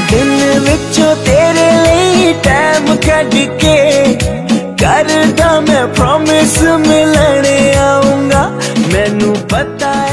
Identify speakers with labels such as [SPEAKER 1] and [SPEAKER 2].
[SPEAKER 1] दिन विचो तेरे लिए टाइम कड़ के। करता मैं प्रॉमिस मिलने आऊँगा। मैंने पता